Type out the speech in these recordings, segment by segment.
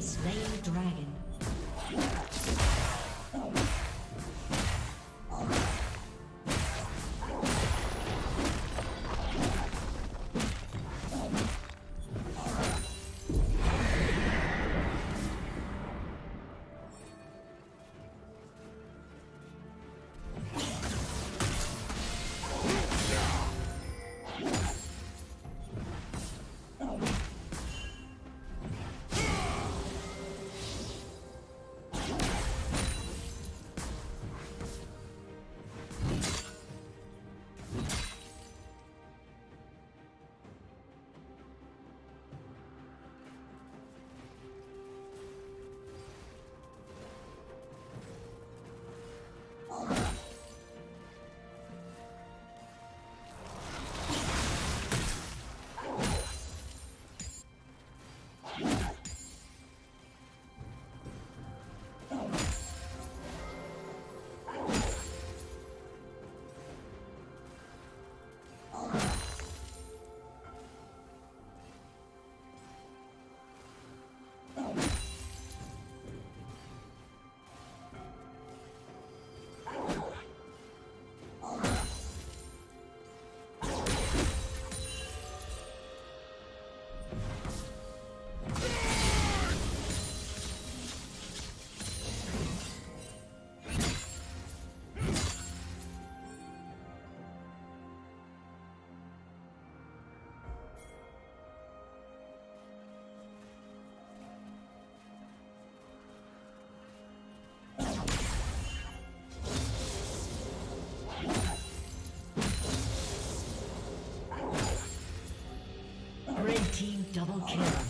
slain the dragon. Double kill.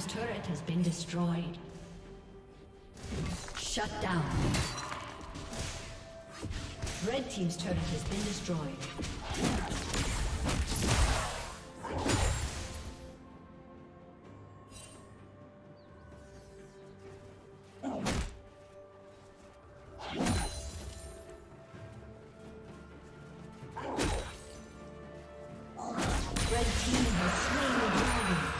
Team's turret has been destroyed. Shut down. Red Team's turret has been destroyed. Red team has slain the dragon.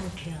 Blue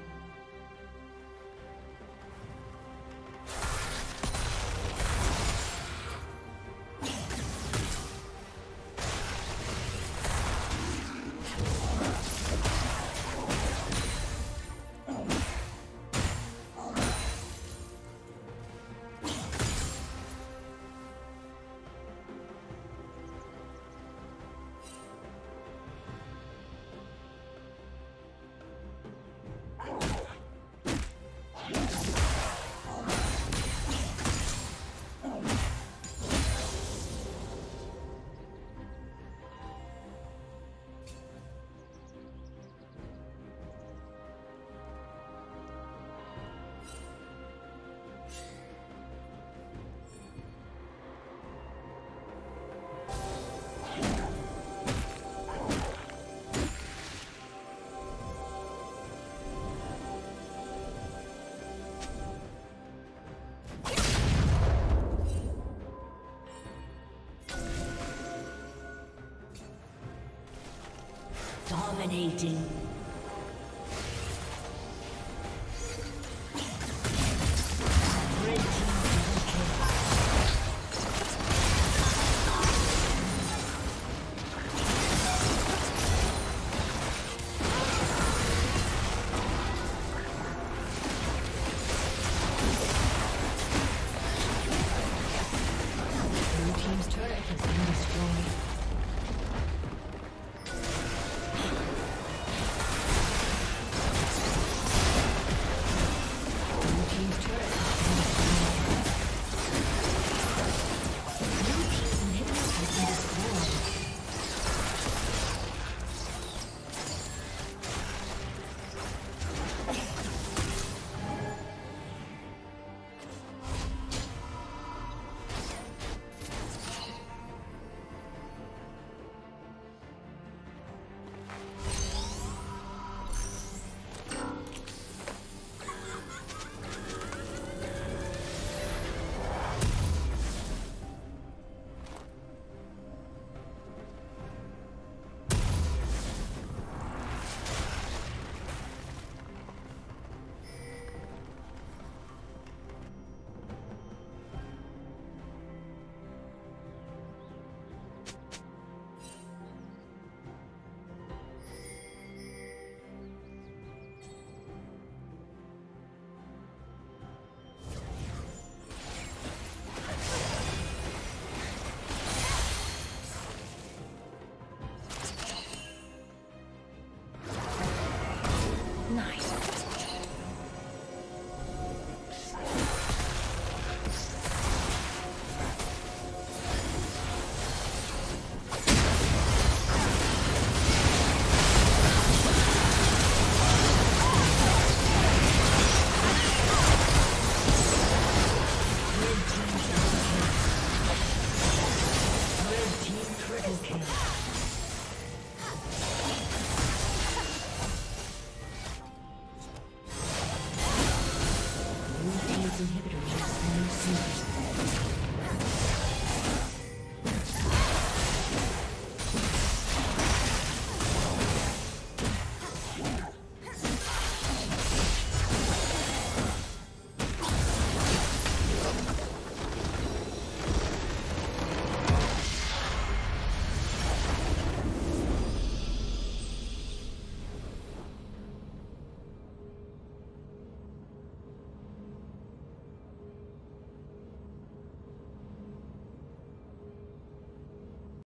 Dominating.